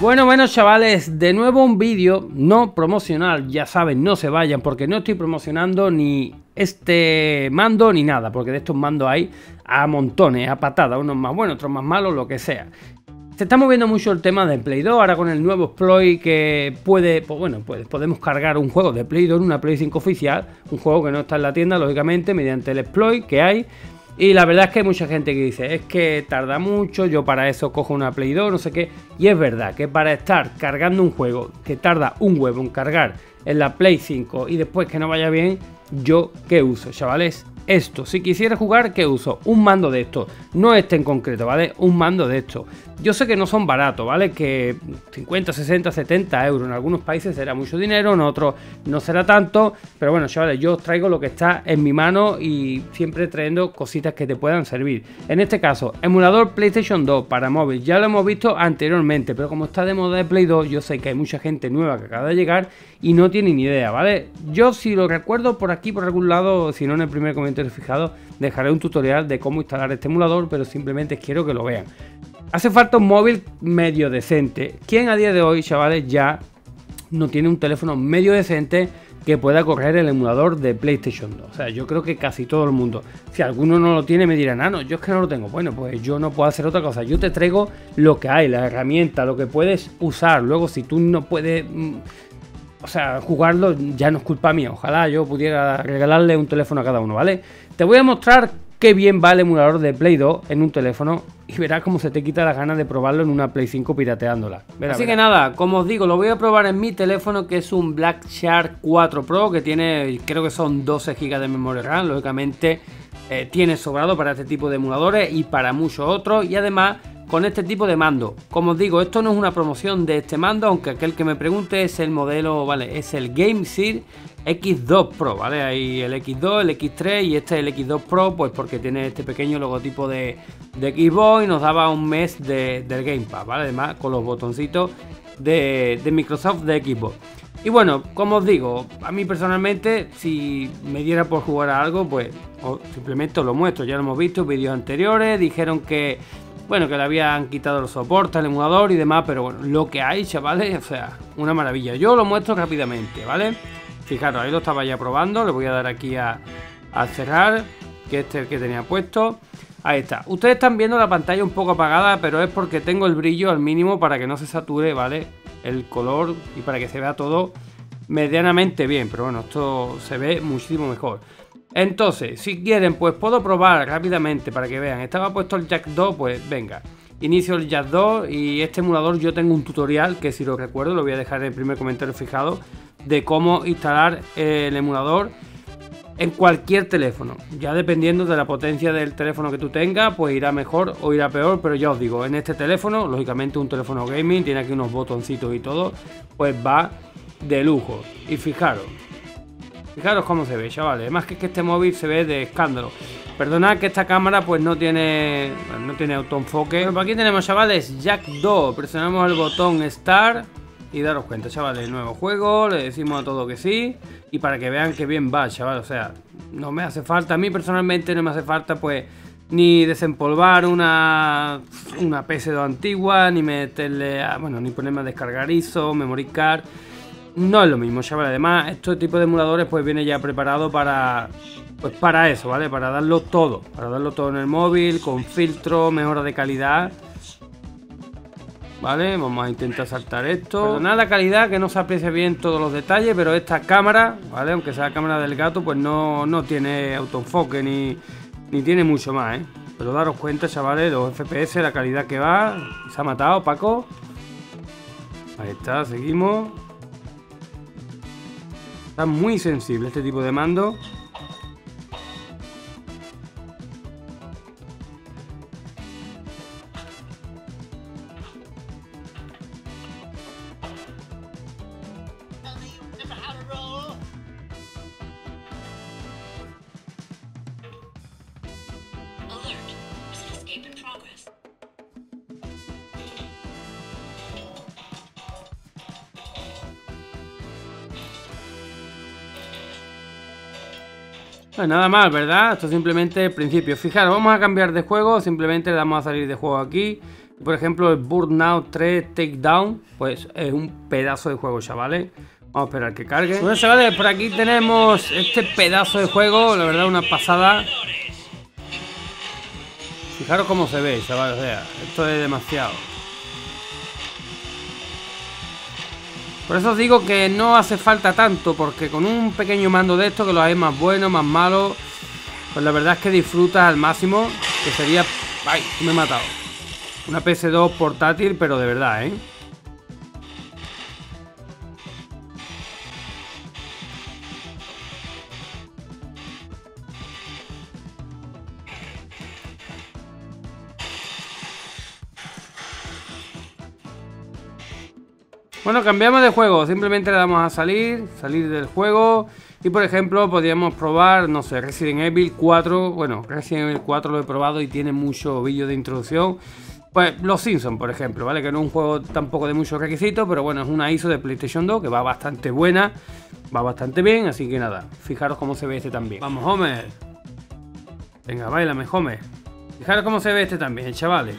Bueno, bueno chavales, de nuevo un vídeo no promocional, ya saben, no se vayan porque no estoy promocionando ni este mando ni nada, porque de estos mandos hay a montones, a patadas, unos más buenos, otros más malos, lo que sea. Se está moviendo mucho el tema de Play 2, ahora con el nuevo exploit que puede, pues bueno, pues podemos cargar un juego de Play 2 en una Play 5 oficial, un juego que no está en la tienda, lógicamente, mediante el exploit que hay y la verdad es que hay mucha gente que dice, es que tarda mucho, yo para eso cojo una Play 2, no sé qué. Y es verdad que para estar cargando un juego que tarda un huevo en cargar en la Play 5 y después que no vaya bien, yo qué uso, chavales, esto. Si quisiera jugar, ¿qué uso? Un mando de esto. No este en concreto, ¿vale? Un mando de esto. Yo sé que no son baratos, ¿vale? Que 50, 60, 70 euros. En algunos países será mucho dinero, en otros no será tanto. Pero bueno, chavales, yo os traigo lo que está en mi mano y siempre trayendo cositas que te puedan servir. En este caso, emulador PlayStation 2 para móvil. Ya lo hemos visto anteriormente, pero como está de moda de Play 2, yo sé que hay mucha gente nueva que acaba de llegar y no tiene ni idea, ¿vale? Yo si lo recuerdo por aquí, por algún lado, si no en el primer comentario fijado, dejaré un tutorial de cómo instalar este emulador, pero simplemente quiero que lo vean. Hace falta un móvil medio decente. ¿Quién a día de hoy, chavales, ya no tiene un teléfono medio decente que pueda correr el emulador de PlayStation 2. O sea, yo creo que casi todo el mundo. Si alguno no lo tiene, me dirán, ah, no, yo es que no lo tengo. Bueno, pues yo no puedo hacer otra cosa. Yo te traigo lo que hay, la herramienta, lo que puedes usar. Luego, si tú no puedes mm, o sea, jugarlo ya no es culpa mía. Ojalá yo pudiera regalarle un teléfono a cada uno, ¿vale? Te voy a mostrar qué bien va el emulador de Play 2 en un teléfono y verás cómo se te quita las ganas de probarlo en una Play 5 pirateándola. Así que nada, como os digo, lo voy a probar en mi teléfono que es un Black Shark 4 Pro que tiene, creo que son 12 GB de memoria RAM, lógicamente eh, tiene sobrado para este tipo de emuladores y para muchos otros y además con este tipo de mando. Como os digo, esto no es una promoción de este mando, aunque aquel que me pregunte es el modelo, vale, es el GameSear X2 Pro, ¿vale? Ahí el X2, el X3 y este es el X2 Pro, pues porque tiene este pequeño logotipo de, de Xbox y nos daba un mes de, del Game Pass, ¿vale? Además con los botoncitos de, de Microsoft de Xbox. Y bueno, como os digo, a mí personalmente, si me diera por jugar a algo, pues simplemente os lo muestro. Ya lo hemos visto, vídeos anteriores, dijeron que bueno, que le habían quitado los soportes al emulador y demás, pero bueno, lo que hay, chavales, o sea, una maravilla. Yo lo muestro rápidamente, ¿vale? Fijaros, ahí lo estaba ya probando, le voy a dar aquí a, cerrar, que este es el que tenía puesto. Ahí está. Ustedes están viendo la pantalla un poco apagada, pero es porque tengo el brillo al mínimo para que no se sature, ¿vale? El color y para que se vea todo medianamente bien. Pero bueno, esto se ve muchísimo mejor. Entonces, si quieren, pues puedo probar rápidamente para que vean. Estaba puesto el Jack 2, pues venga. Inicio el Jack 2 y este emulador yo tengo un tutorial que si lo recuerdo lo voy a dejar en el primer comentario fijado de cómo instalar el emulador en cualquier teléfono. Ya dependiendo de la potencia del teléfono que tú tengas, pues irá mejor o irá peor, pero ya os digo, en este teléfono, lógicamente un teléfono gaming, tiene aquí unos botoncitos y todo, pues va de lujo. Y fijaros, Fijaros cómo se ve, chavales. Además que, que este móvil se ve de escándalo. Perdonad que esta cámara pues no tiene no tiene autoenfoque. Bueno, pues aquí tenemos, chavales, Jack 2. Presionamos el botón Start y daros cuenta, chavales, nuevo juego. Le decimos a todo que sí. Y para que vean que bien va, chavales. O sea, no me hace falta, a mí personalmente no me hace falta pues ni desempolvar una, una PS2 antigua, ni meterle, a, bueno, ni ponerme a descargar ISO, memory card no es lo mismo, chaval. Además, este tipo de emuladores pues viene ya preparado para pues para eso, ¿vale? Para darlo todo, para darlo todo en el móvil, con filtro, mejora de calidad. ¿Vale? Vamos a intentar saltar esto. nada calidad, que no se aprecia bien todos los detalles, pero esta cámara, ¿vale? Aunque sea la cámara del gato, pues no, no tiene autoenfoque ni, ni tiene mucho más, ¿eh? Pero daros cuenta, chavales, los FPS, la calidad que va. Se ha matado, Paco. Ahí está, seguimos muy sensible este tipo de mando. Pues nada más, ¿verdad? Esto simplemente el principio. Fijaros, vamos a cambiar de juego. Simplemente le damos a salir de juego aquí. Por ejemplo, el Burnout 3 Takedown, pues es un pedazo de juego, chavales. Vamos a esperar que cargue. Bueno, chavales, por aquí tenemos este pedazo de juego, la verdad, una pasada. Fijaros cómo se ve, chavales, o sea, esto es demasiado. Por eso os digo que no hace falta tanto, porque con un pequeño mando de esto, que lo hay más bueno, más malo, pues la verdad es que disfrutas al máximo, que sería... ¡Ay! Me he matado. Una PS2 portátil, pero de verdad, ¿eh? Bueno, cambiamos de juego, simplemente le damos a salir, salir del juego y por ejemplo podríamos probar, no sé, Resident Evil 4, bueno, Resident Evil 4 lo he probado y tiene mucho vídeo de introducción. Pues Los Simpsons, por ejemplo, ¿vale? Que no es un juego tampoco de muchos requisitos, pero bueno, es una ISO de PlayStation 2 que va bastante buena, va bastante bien, así que nada, fijaros cómo se ve este también. Vamos, Homer. Venga, bailame, Homer. Fijaros cómo se ve este también, chavales.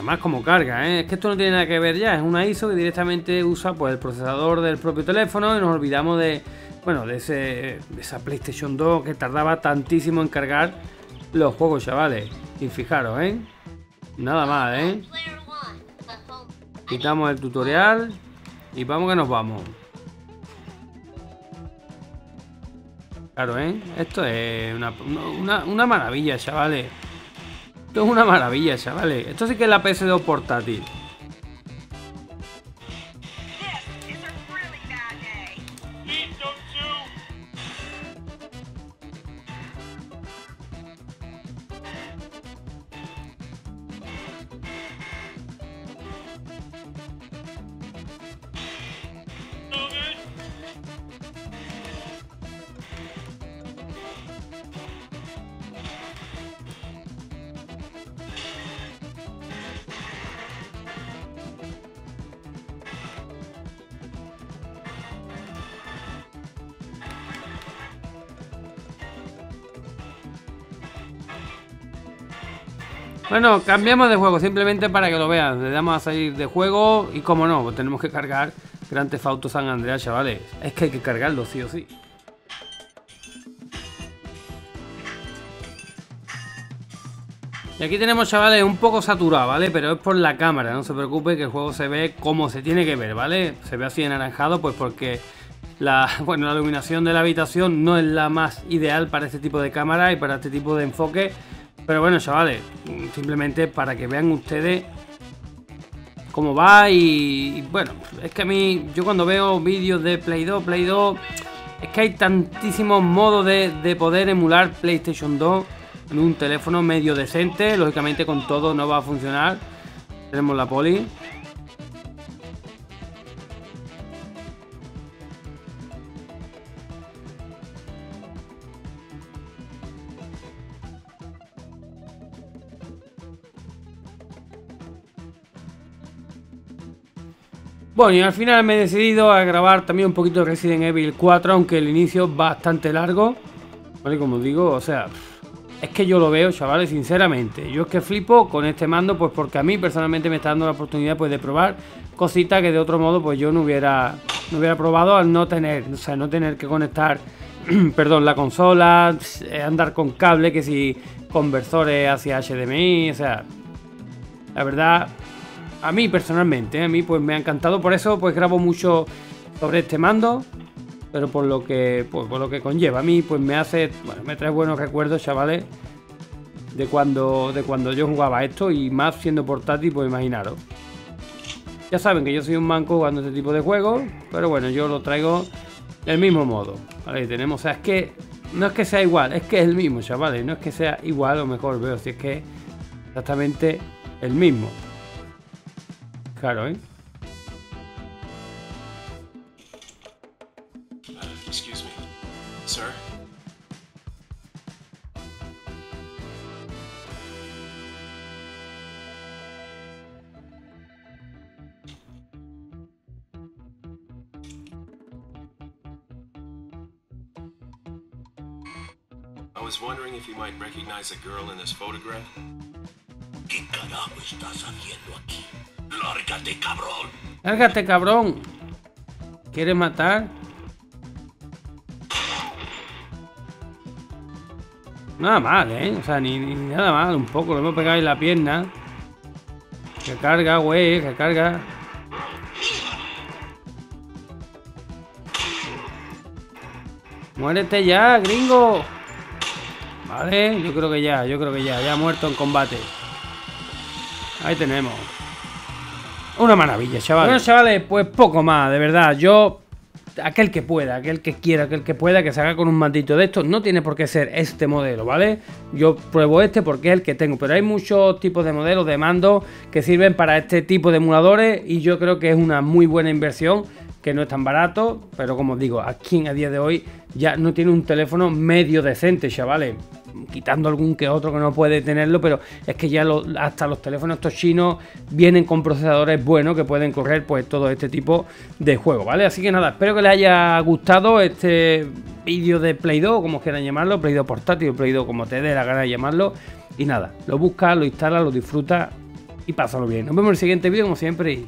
Además como carga, ¿eh? es que esto no tiene nada que ver ya, es una ISO que directamente usa pues, el procesador del propio teléfono y nos olvidamos de, bueno, de, ese, esa PlayStation 2 que tardaba tantísimo en cargar los juegos, chavales. Y fijaros, ¿eh? Nada mal, ¿eh? Quitamos el tutorial y vamos que nos vamos. Claro, ¿eh? Esto es una, una maravilla, chavales. Esto es una maravilla, chavales. Esto sí que es la PS2 portátil. Bueno, cambiamos de juego, simplemente para que lo vean. Le damos a salir de juego y como no, tenemos que cargar Grand Theft Auto San Andreas, chavales. Es que hay que cargarlo, sí o sí. Y aquí tenemos, chavales, un poco saturado, ¿vale? Pero es por la cámara, no se preocupe que el juego se ve como se tiene que ver, ¿vale? Se ve así anaranjado, pues porque la, bueno, la iluminación de la habitación no es la más ideal para este tipo de cámara y para este tipo de enfoque. Pero bueno, chavales, simplemente para que vean ustedes cómo va y, bueno, es que a mí, yo cuando veo vídeos de Play 2, Play 2, es que hay tantísimos modos de, de poder emular PlayStation 2 en un teléfono medio decente, lógicamente con todo no va a funcionar. Tenemos la poli. Bueno, y al final me he decidido a grabar también un poquito de Resident Evil 4, aunque el inicio es bastante largo. Vale, como digo, o sea, es que yo lo veo, chavales, sinceramente. Yo es que flipo con este mando, pues porque a mí personalmente me está dando la oportunidad pues de probar cositas que de otro modo pues yo no hubiera, no hubiera probado al no tener, o sea, no tener que conectar, perdón, la consola, eh, andar con cable, que si conversores hacia HDMI, o sea, la verdad, a mí personalmente, a mí pues me ha encantado, por eso pues grabo mucho sobre este mando, pero por lo que pues, por lo que conlleva a mí pues me hace, bueno, me trae buenos recuerdos, chavales, de cuando de cuando yo jugaba esto y más siendo portátil, pues imaginaros. Ya saben que yo soy un manco jugando este tipo de juegos, pero bueno, yo lo traigo del mismo modo. Vale, tenemos, o sea, es que no es que sea igual, es que es el mismo, chavales, no es que sea igual o mejor, veo, si es que exactamente el mismo. Claro, ¿eh? Excuse me, sir. I was wondering if you might recognize a girl in this photograph. ¿Qué carajo estás haciendo aquí? ¡Lárgate, cabrón! Lárgate, cabrón. ¿Quieres matar? Nada mal, ¿eh? O sea, ni, nada mal. Un poco, lo hemos pegado en la pierna. Que carga, güey, que carga. Muérete ya, gringo. Vale, yo creo que ya, yo creo que ya, ya ha muerto en combate. Ahí tenemos. Una maravilla, chavales. Bueno, chavales, pues poco más, de verdad. Yo, aquel que pueda, aquel que quiera, aquel que pueda, que se haga con un maldito de estos. No tiene por qué ser este modelo, ¿vale? Yo pruebo este porque es el que tengo. Pero hay muchos tipos de modelos de mando que sirven para este tipo de emuladores. Y yo creo que es una muy buena inversión que no es tan barato, pero como os digo, aquí a día de hoy ya no tiene un teléfono medio decente, chavales. Quitando algún que otro que no puede tenerlo, pero es que ya hasta los teléfonos estos chinos vienen con procesadores buenos que pueden correr pues todo este tipo de juegos, ¿vale? Así que nada, espero que les haya gustado este vídeo de Play 2, como quieran llamarlo, Play 2 portátil, Play 2 como te dé la gana de llamarlo. Y nada, lo busca, lo instala, lo disfruta y pásalo bien. Nos vemos en el siguiente vídeo como siempre.